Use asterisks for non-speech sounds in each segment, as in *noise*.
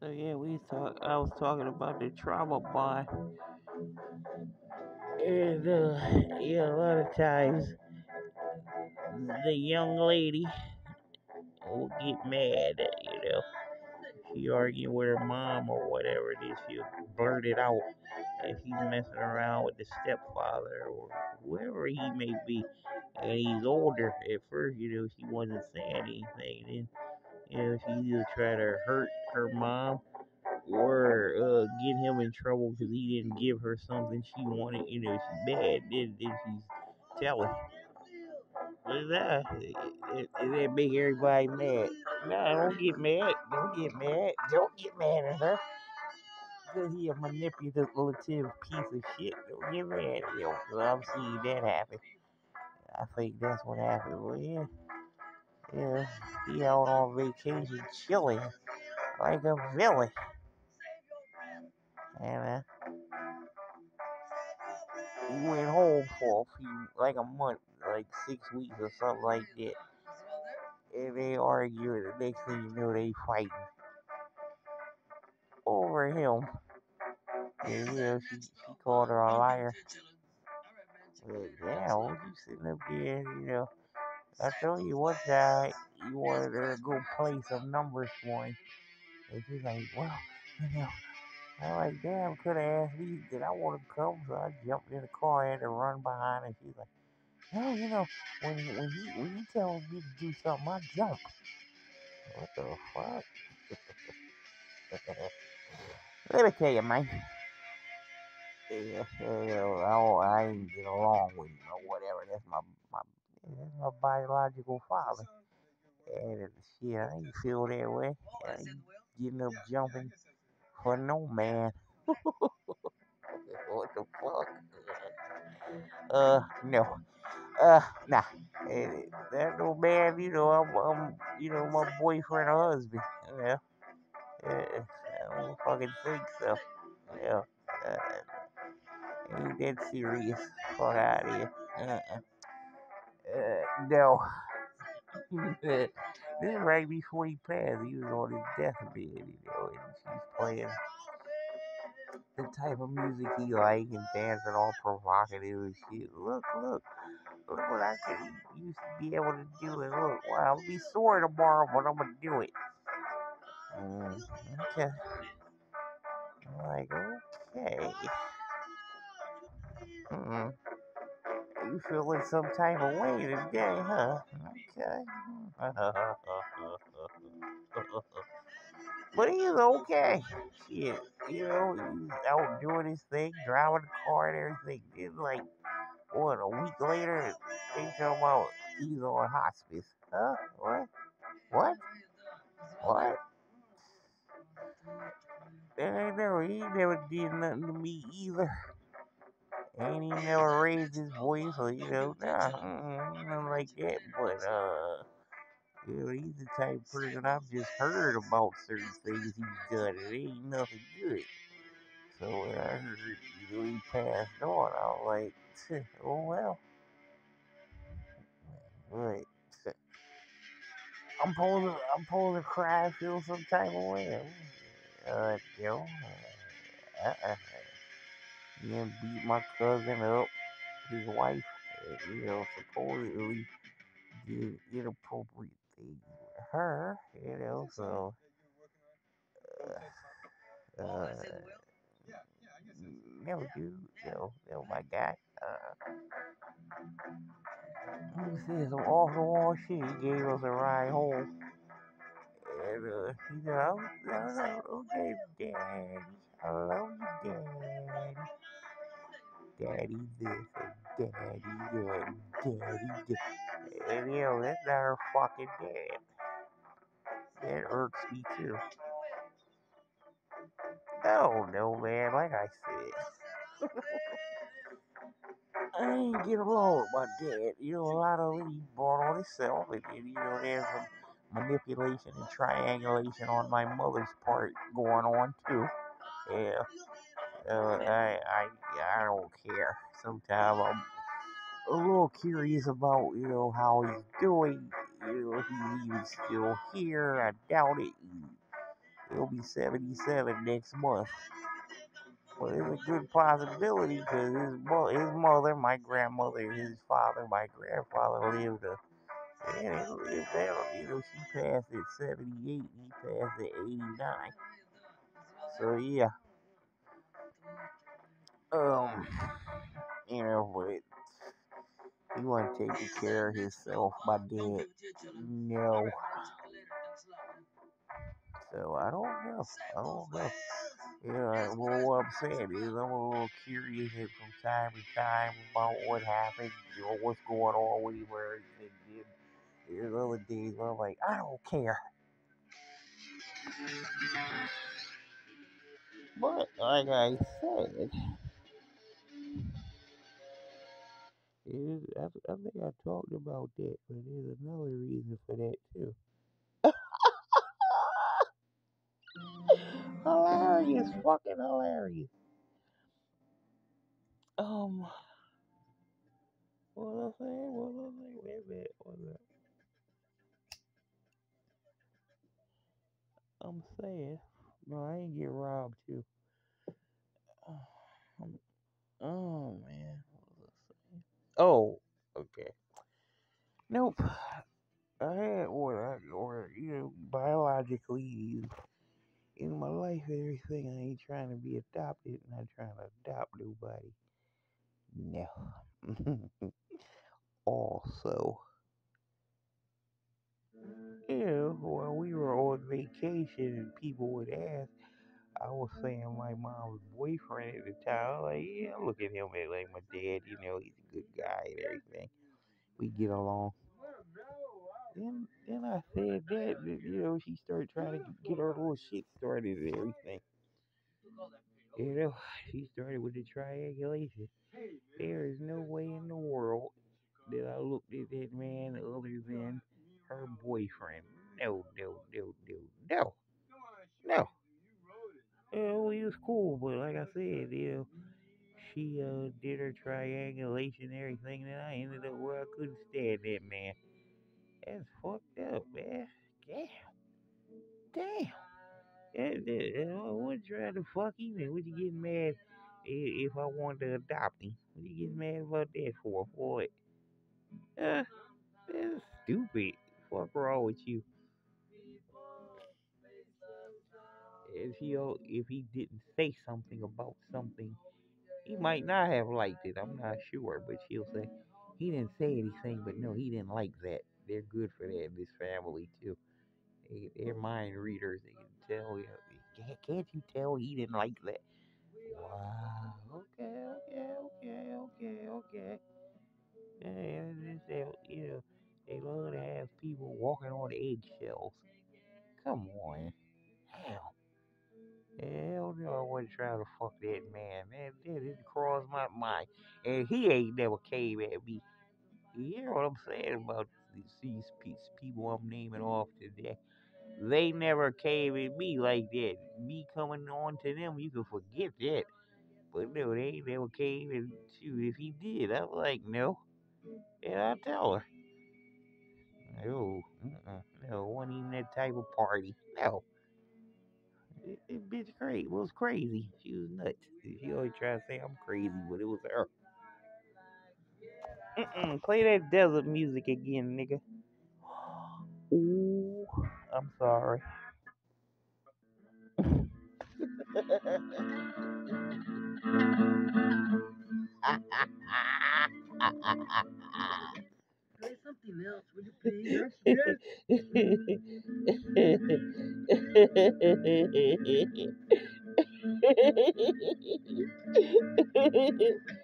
So yeah, we talk. I was talking about the trauma bond, and uh, yeah, a lot of times the young lady will get mad, at you know, she arguing with her mom or whatever it is. She'll blurt it out if he's messing around with the stepfather or whoever he may be, and he's older. At first, you know, she wasn't saying anything. Then, you know, she either try to hurt her mom or uh, get him in trouble because he didn't give her something she wanted. You know, she's mad. Then, then she's telling. That? It, it, make everybody mad. No, don't get mad. Don't get mad. Don't get mad at her. Because he a manipulative piece of shit. Don't get mad at him. I'm seeing that happen. I think that's what happened. Well, yeah. Yeah. He out on vacation chilling like a villain. And uh, he went home for a few, like a month, like six weeks or something like that. And they argue, the next thing you know, they fighting over him. Know, she, she called her a liar. But, yeah, what you sitting up there, you know. I told you one time you wanted her to go play some numbers for him. And she's like, well, you know, I'm like, damn, could have asked me, did I want to come? So I jumped in the car, I had to run behind, and she's like, no, you know, when when he when he tells me to do something, I jump. What the fuck? *laughs* Let me tell you, man. Yeah, *laughs* oh, you I, ain't get along with him or whatever. That's my my that's my biological father. And shit, I ain't feel that way. I getting up jumping for no man. *laughs* what the fuck? Uh, no. Uh, nah. That no man, you know, I'm, I'm, you know, my boyfriend or husband. Yeah. uh, I don't fucking think so. Yeah, uh, ain't that serious. Fuck out of here. Uh-uh. Uh, no. *laughs* *laughs* this is right before he passed. He was on his deathbed, you know, and she's playing the type of music he like and dancing all provocative and shit. Look, look, look what I can used to be able to do. And look, well, I'll be sore tomorrow, but I'm gonna do it. Mm, okay. I'm like, okay. Mm, you feeling some type of way today, huh? Okay. *laughs* But he's okay. Shit, you know, he's out doing his thing, driving the car and everything. Then, like, what, a week later, they talking about he's on hospice. Huh? What? What? What? I know, he never did nothing to me either. And he never raised his voice or, you know, nah, mm, nothing like that. But, uh, you know, he's the type of person I've just heard about certain things he's done. It ain't nothing good. So when I heard, you know, he passed on, I was like, oh well. But I'm pulling, I'm supposed to cry, feel some type of way. Uh, you know, uh, uh, he done beat my cousin up, his wife, you know, supposedly did inappropriate things with her, you know, so, uh, uh no, dude, no, no, my guy, uh, he said some off the wall shit. He gave us a ride home. And uh, he said, oh, no, no, okay, daddy. I love daddy. Daddy this and daddy that daddy. And you know, that's not her fucking dad. That irks me too. Oh, I don't know, man. Like I said. *laughs* I ain't get along with my dad. You know, a lot of it he brought on himself, and, and you know, there's some manipulation and triangulation on my mother's part going on too. Yeah, uh, I, I, I don't care. Sometimes I'm a little curious about, you know, how he's doing. You know, if he's even still here. I doubt it. He, He'll be 77 next month. But it's a good possibility because his, mo- his mother, my grandmother, his father, my grandfather lived a yeah, they lived down. You know, she passed at 78, he passed at 89. So yeah, um, you know, but he wasn't taking care of himself, my dad. No. So I don't know. I don't know. Yeah, well, what I'm saying is I'm a little curious from time to time about what happened or what's going on with him. And, there's other days where I'm like, I don't care. But like I said, is, I, I think I talked about that, but there's another reason for that too. *laughs* hilarious, fucking hilarious. Um, what was I saying? What was I saying? Wait a minute. What was I? I'm saying, no, I ain't get robbed too. *sighs* Um, oh man, what? Oh, okay. Nope. I had or I, or you know biologically in my life and everything. I ain't trying to be adopted, not trying to adopt nobody. No. *laughs* also, know, while we were on vacation and people would ask, I was saying my mom's boyfriend at the time. Like, yeah, look at him as like my dad. You know, he's a good guy and everything. We get along. Then, then I said that, you know, she started trying to get her little shit started and everything. You know, she started with the triangulation. There is no way in the world that I looked at that man other than her boyfriend. No, no, no, no, no, no. Yeah, was cool, but like I said, you know, she uh did her triangulation and everything, and I ended up where I couldn't stand that man. That's fucked up, man. Damn, damn. And, and I wasn't trying to fuck him. And what you get mad if I wanted to adopt him? What you getting mad about that for? For what? Uh, that's stupid. Fuck wrong with you? If he if he didn't say something about something, he might not have liked it. I'm not sure, but she'll say he didn't say anything, but no, he didn't like that. They're good for that. This family too. They, they're mind readers. They can tell you. Can't you tell he didn't like that? Wow. Okay, okay, okay, okay, okay. And you know, they love to have people walking on eggshells. Come on. Hell. Hell no, I wasn't trying to fuck that man. Man, that didn't cross my mind. And he ain't never came at me. You hear what I'm saying about these, these people I'm naming off today? They never came at me like that. Me coming on to them, you can forget that. But no, they never came and shoot. If he did, I was like, no. And I tell her, no, uh-uh, no, wasn't even that type of party. No. It, it bitch crazy. was crazy. She was nuts. She always try to say I'm crazy, but it was her. Mm-mm, play that desert music again, nigga. Ooh, I'm sorry. *laughs* Something else, will you please? Shit. *laughs*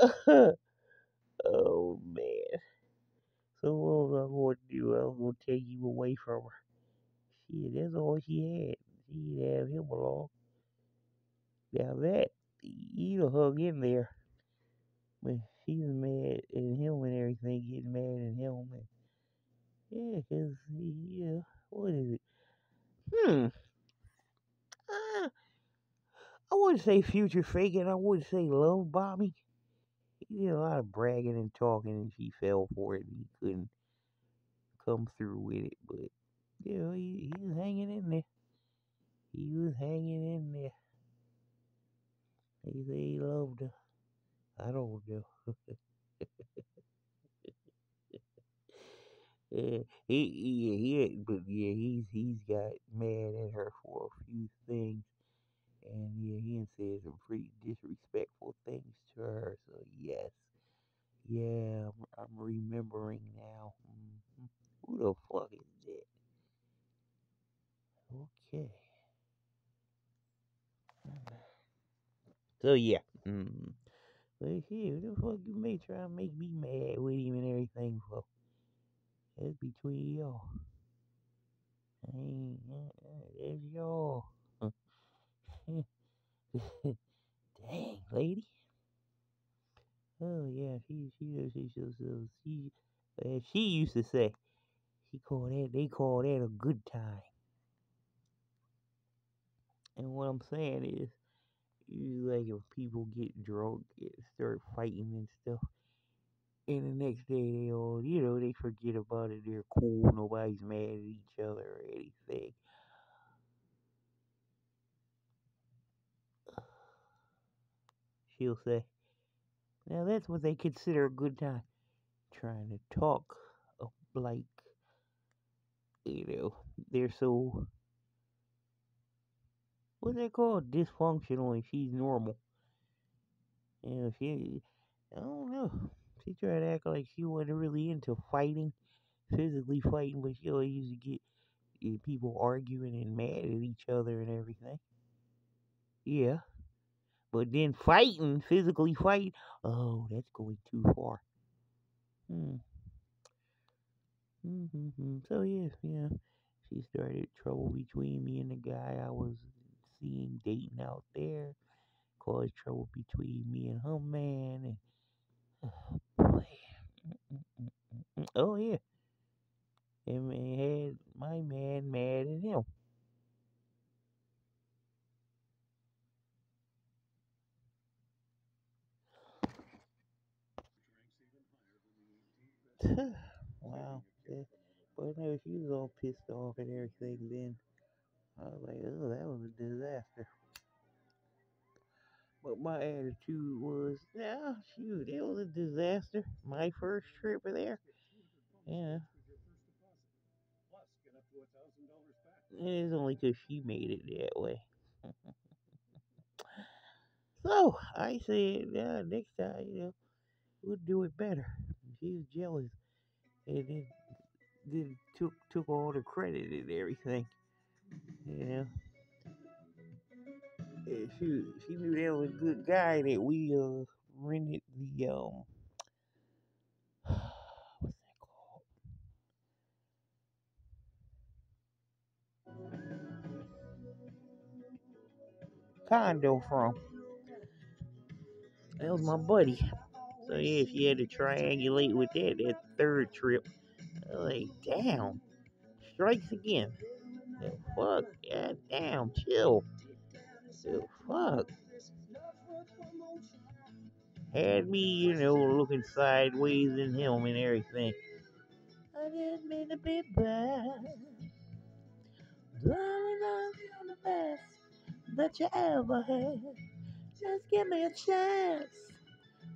*laughs* oh man. So what was I going to do? I was going to take you away from her. Shit, that's all she had. She'd have him along. Now that, you'd have hung in there. But she's mad at him and everything, getting mad at him. And, yeah, 'cause yeah, what is it? Hmm. Ah, wouldn't say future faking. I wouldn't say love bombing. He did a lot of bragging and talking, and she fell for it. He couldn't come through with it, but you know, he, he was hanging in there. He was hanging in there. He said he loved her. I don't know. *laughs* yeah, he, yeah, he, but yeah, he's he's got mad at her for a few things, and he had said some pretty disrespectful things to her. So yes, yeah, I'm, I'm remembering now. hmm Who the fuck is that? Okay. *sighs* So yeah. Mm. But shit, what the fuck you may try to make me mad with him and everything for? That's between y'all. I ain't, that's y'all. *laughs* Dang, lady. Oh yeah, she she she she she, she as she used to say, she called that they call that a good time. And what I'm saying is, like if people get drunk, get start fighting and stuff, and the next day they all, you know, they forget about it. They're cool. Nobody's mad at each other or anything. She'll say, now that's what they consider a good time. Trying to talk like, you know, they're so, what's that called? Dysfunctional and she's normal. You know, she, I don't know. She tried to act like she wasn't really into fighting, physically fighting, but she always used to get people arguing and mad at each other and everything. Yeah. But then fighting, physically fight, oh, that's going too far. Hmm. Mm-hmm. So yes, yeah, she started trouble between me and the guy I was seeing dating out there. Caused trouble between me and her man, and oh *sighs* boy, oh yeah, and had my man mad at him. *sighs* wow. But no, she was all pissed off and everything. Then I was like, oh, that was a disaster. But my attitude was, yeah, shoot, it was a disaster. My first trip there. Yeah. It's only 'cause she made it that way. *laughs* So I said, yeah, next time, you know, we'll do it better. She was jealous, and then, then took took all the credit and everything. You know, and she she knew that was a good guy that we uh rented the um *sighs* what's that called? Condo from. That was my buddy. So yeah, she had to triangulate with that that third trip. Like, damn, strikes again. Fuck, god damn, chill. The fuck. Had me, you know, looking sideways in him and everything. I didn't mean to be bad. Darling, I'm the best that you ever had. Just give me a chance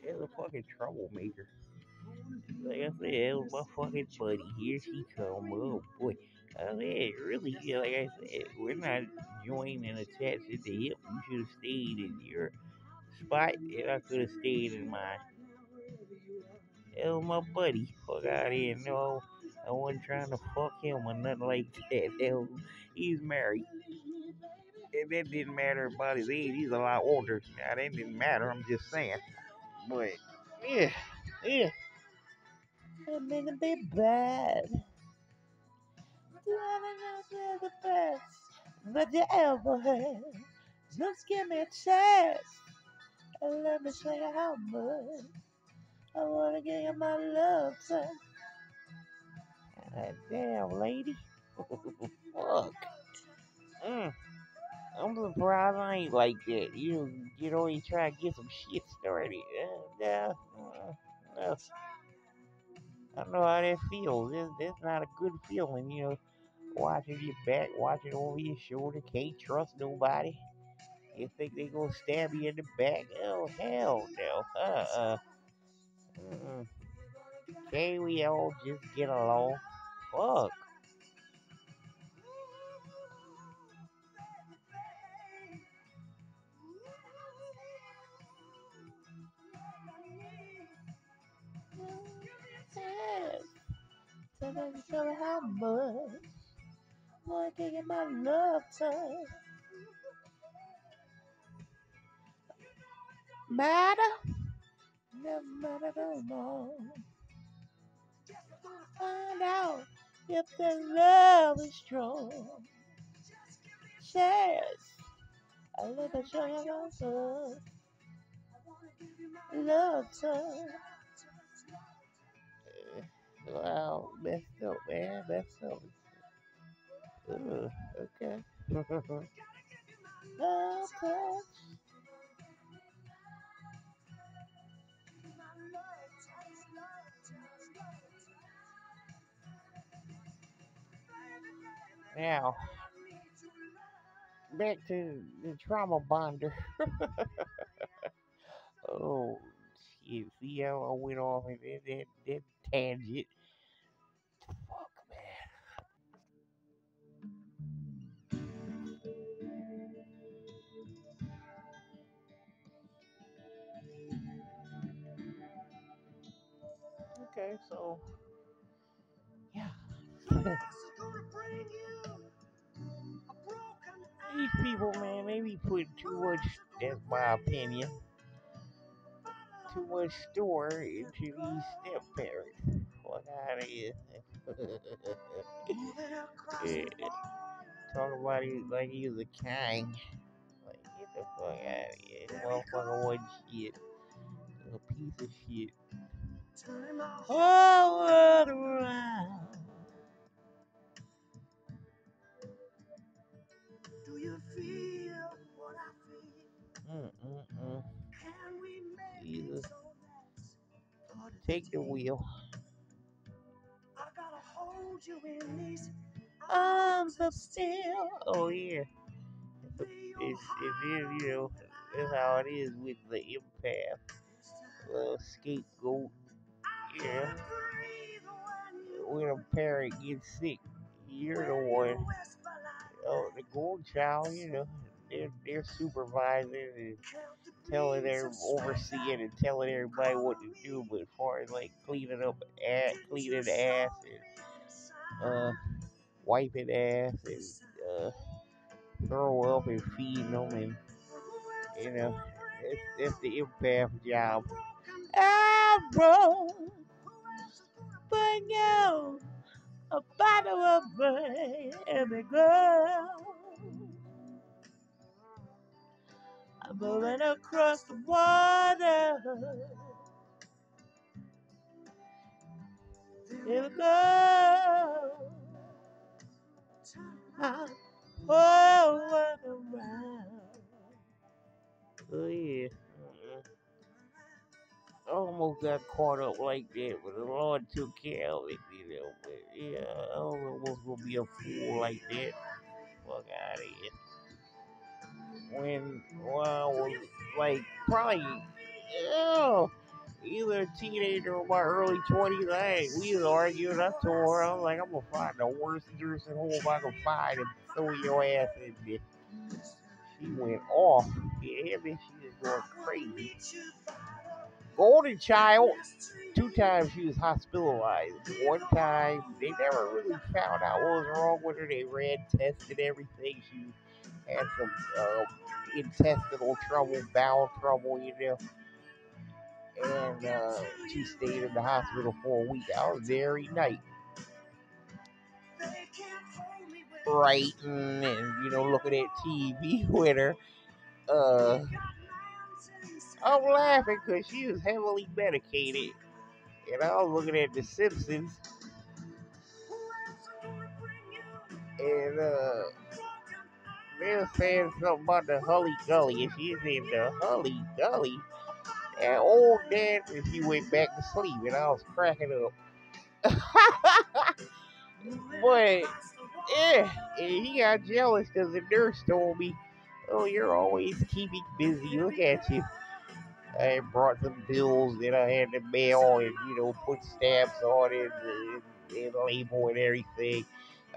She's a fucking troublemaker. Like I said, my fucking buddy. Here she come. Oh boy. I said, really, like I said, we're not joined and attached at the hip. You should have stayed in your spot, and I could have stayed in mine. Was my buddy. Fuck out here. No, I wasn't trying to fuck him or nothing like that. *laughs* He's married. And that didn't matter about his age. He's a lot older. Now that didn't matter. I'm just saying. But yeah, yeah. I'm in a bad. You haven't the best that you ever had. Just give me a chance and let me show you how much I wanna give you my love touch. God damn, lady. *laughs* Fuck. Mm. I'm surprised I ain't like that. You you know you try to get some shit started. Yeah, uh, no. I don't know how that feels. It's, that's not a good feeling, you know. Watching your back, watching over your shoulder, can't trust nobody. You think they gonna stab you in the back? Oh hell no. Uh uh. Mm-mm. Can't we all just get along? Fuck. Tell me, tell me how much. Boy, can get my love touch. Matter? Never matter no more. Find out if the love is strong. Yes. I love to show you love. Love touch. Wow, messed up, man. Messed up. Ugh, okay. Touch. *laughs* Now, back to the trauma bonder. *laughs* oh, shit. See how I went off in that, that, that tangent? Fuck, man. Okay, so, yeah. These people, man, they be putting too much, that's my opinion, too much store into these step parents. Fuck out of here. yeah. Talk about it like he was a king. Like, get the fuck out of here. Motherfucker wasn't shit. A piece of shit. Oh, what around. Take the wheel. I gotta hold you in these Arms of steel. Oh, yeah. It's, it is, you know, that's how it is with the empath. The scapegoat. Yeah. When a parent gets sick, you're the one. Oh, the gold child, you know, they're, they're supervising and telling their overseeing and telling everybody what to do. But as far as like cleaning up, ass, cleaning ass and uh, wiping ass and uh, throw up and feeding them and you know, it's, it's the empath job. I broke, but you a bottle of baby girl. I'm moving across the water. Here we go. I'm forward around. Oh yeah. I almost got caught up like that, but the Lord took care of it, you know. But yeah, I almost gonna be a fool like that. Fuck out of here. When, was like probably, yeah, either a teenager or my early 20s, I, we was arguing. I her, I was like, I'm gonna find the worst nursing home I can find and throw your ass in there. She went off. You hear? She was going crazy. Golden child. Two times she was hospitalized. One time they never really found out what was wrong with her. They ran, tested everything. She had some uh, intestinal trouble, bowel trouble, you know. And uh, she stayed in the hospital for a week. I was there every night, writing and you know looking at TV *laughs* with her. Uh, I'm laughing because she was heavily medicated, and I was looking at The Simpsons, and uh, saying something about the Hully Gully, and she's in the Hully Gully. And old dad, and she went back to sleep, and I was cracking up. *laughs* but yeah, and he got jealous because the nurse told me, "Oh, you're always keeping busy. Look at you." I brought some bills that I had to mail and, you know, put stamps on it and, and label and everything.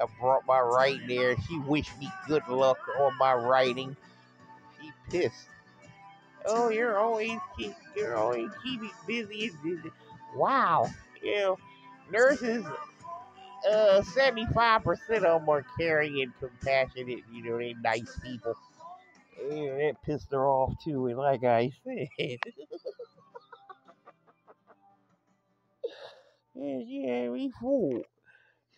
I brought my writing there. She wished me good luck on my writing. She pissed. Oh, you're always keep, you're always keeping busy. Wow, you know, nurses. Uh, 75% of them are caring and compassionate. You know, they're nice people. And that pissed her off too. And like I said, *laughs* yeah, me fooled.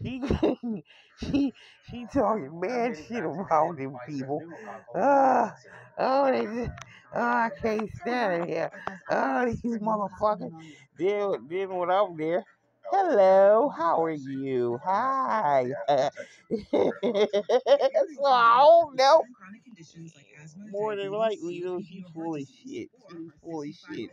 She, *laughs* she, she talking mad shit about them people. Ah, oh, they just, oh, I can't stand it here. Oh, these motherfuckers. Then, then when I'm there, hello, how are you? Hi. so *laughs* I don't know. More than likely, though, she's full of shit. She's full of shit.